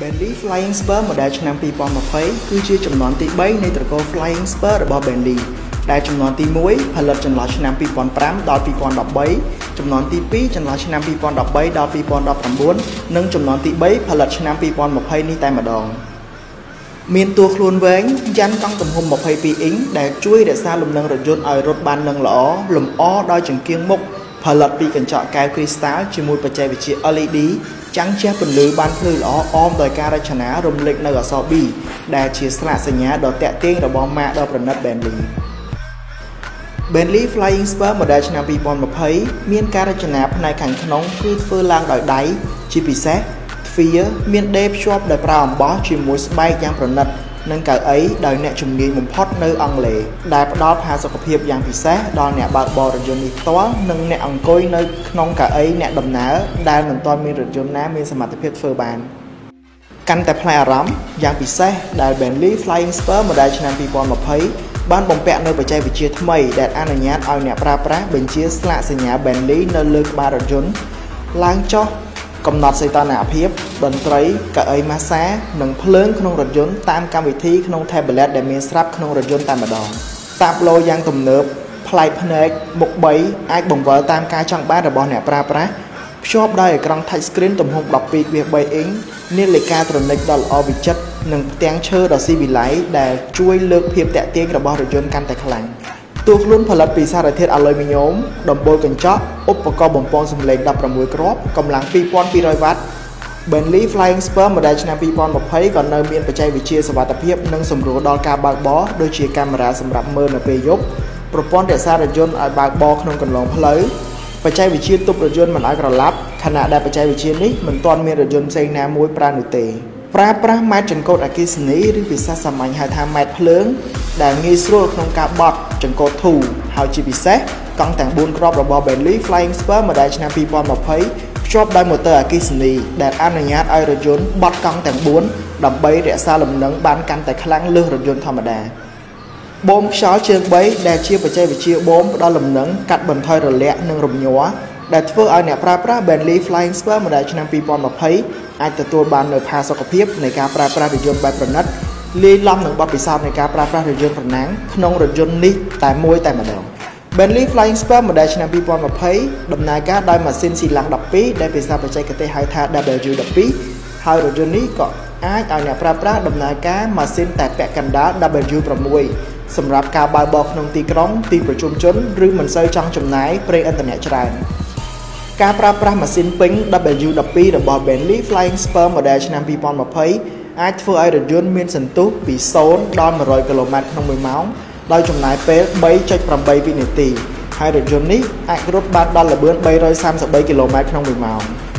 Bentley Flying Spur model ឆ្នាំ2020គឺជាចំនួនទី3នៃត្រកូល Flying Spur របស់ Bentley ដែលចំនួនទី1ផលិតចន្លោះឆ្នាំ2005ដល់2013ចំនួនទី2ចន្លោះឆ្នាំ2013ដល់2019និងចំនួនទី3ផលិតឆ្នាំ2020នេះតែម្ដងមានតួខ្លួនវែងយ៉ាន់កង់ទំហំ22អ៊ីងដែលជួយរក្សាលំនឹងរថយន្តឲ្យរត់បាននឹងល្អលម្អដោយចង្គៀងមុខផលិតពីកញ្ចក់កែវគ្រីស្តាល់ជាមួយបច្ចេកវិទ្យា LED ចាំងជះពន្លឺបានភ្លឺល្អអមដោយការរចនារំលេចនៅអក្សរ B ដែលជាស្លាកសញ្ញាដ៏តាក់ទាញរបស់ម៉ាកដ៏ប្រណិត Bentley Bentley Flying Spur model ឆ្នាំ2020មានការរចនាផ្នែកខាងក្នុងគឺធ្វើឡើងដោយដៃជាពិសេសទ្វារមានដេរភ្ជាប់ដោយប្រើអំបោះជាមួយស្បែកយ៉ាងប្រណិត និងកៅអីដោយអ្នកជំនាញបំផុតនៅអង់គ្លេសដែលផ្ដល់ផាសុកភាពយ៉ាងពិសេសដល់អ្នកបើកបររថយន្តនេះផ្ទាល់និងអ្នកអង្គុយនៅក្នុងកៅអីអ្នកដំណើរដែលមិនទាន់មានរថយន្តណាមានសមត្ថភាពធ្វើបានកាន់តែប្លែកអារម្មណ៍យ៉ាងពិសេសដែល Bentley Flying Spur model ឆ្នាំ2020បានបំពាក់នូវបច្ចេកវិទ្យាថ្មីដែលអនុញ្ញាតឲ្យអ្នកប្រើប្រាស់បញ្ជាស្លាកសញ្ញា Bentley នៅលើក្បាលរថយន្តឡើងចុះ កំណត់សីតុណ្ហភាពតន្ត្រីកៅអីម៉ាស្សានិងភ្លើងក្នុងរថយន្តតាមកម្មវិធីក្នុង tablet ដែលមានស្រាប់ក្នុងរថយន្តតែម្ដងតាប់ឡូយ៉ាងទំនើបប្លែកភ្នែកមុខ3អាចបង្វិលតាមការចង់បានរបស់អ្នកប្រើប្រាស់ភ្ជាប់ដោយអេក្រង់ touch screen ទំហំ 12.3 អ៊ីងនាឡិកាត្រូនិកដ៏ល្អវិចិត្រនិងផ្ទាំងឈើដ៏ស៊ីវិល័យដែលជួយលើកភាពតាក់ទាញរបស់រថយន្តកាន់តែខ្លាំង។ តួខ្លួនផលិតពីសារធាតុអាឡុយមីញ៉ូមដំបូលកញ្ចក់ឧបករណ៍បំពងសំឡេង16គ្រាប់កម្លាំង2200វ៉ាត់ Bentley Flying Spur model ឆ្នាំ2020ក៏នៅមានបច្ចេកវិទ្យាសុវត្ថិភាពនិងសម្រួលដល់ការបើកបរដូចជាកាមេរ៉ាសម្រាប់មើលនៅពេលយប់ប្រព័ន្ធរក្សារថយន្តឲ្យបើកបរក្នុងកន្លងផ្លូវបច្ចេកវិទ្យាទប់រថយន្តមិនឲ្យក្រឡាប់ខណៈដែលបច្ចេកវិទ្យានេះមិនទាន់មានរថយន្តផ្សេងណាមួយប្រើនោះទេប្រើប្រាស់ម៉ែត្រចង្កូតអគ្គិសនីឬភាសាសាមញ្ញហៅថាម៉ែត្រភ្លើង ដែលងាយស្រួលក្នុងការបត់ចង្កូតធូរហើយជាពិសេសកង់ទាំង4គ្រាប់របស់ Bentley Flying Spur model ឆ្នាំ2020ភ្ជាប់ដោយម៉ូទ័រអគ្គិសនីដែលអនុញ្ញាតឲ្យរថយន្តបត់កង់ទាំង4ដើម្បីរក្សាលំនឹងបានកាន់តែខ្លាំងលើសរថយន្តធម្មតាបូមខ្យល់ជើង3ដែលជាបច្ចេកវិទ្យាបូមផ្ដល់លំនឹងកាត់បន្ថយរលាកនិងរំញ័រដែលធ្វើឲ្យអ្នកប្រើប្រាស់ Bentley Flying Spur model ឆ្នាំ2020អាចទទួលបាននូវផាសុកភាពនៃការប្រើប្រាស់រថយន្តបែបប្រណិត លាយឡំនឹងបទពិសោធន៍នៃការប្រើប្រាស់រថយន្តប្រណាំងក្នុងរថយន្តនេះតែមួយតែម្ដង Bentley Flying Spur model ឆ្នាំ2020ដំណើរការដោយម៉ាស៊ីនស៊ីឡាំង12ដែលភាសាបច្ចេកទេសហៅថា W12 ហើយរថយន្តនេះក៏អាចឲ្យអ្នកប្រើប្រាស់ដំណើរការម៉ាស៊ីនតែពាក់កណ្ដាល W6 សម្រាប់ការបើកបរក្នុងទីក្រុង ទីប្រជុំជនឬមិនសូវចង់ចំណាយប្រេងឥន្ធនៈច្រើនការប្រើប្រាស់ម៉ាស៊ីនពេញ W12 របស់ Bentley Flying Spur model ឆ្នាំ2020 អាចធ្វើឲ្យរថយន្តមានសន្ទុះពី0ដល់100គីឡូម៉ែត្រក្នុង1ម៉ោងដោយចំណាយពេល3.8វិនាទីហើយរថយន្តនេះអាចរត់បានដល់ល្បឿន333គីឡូម៉ែត្រក្នុង1ម៉ោង។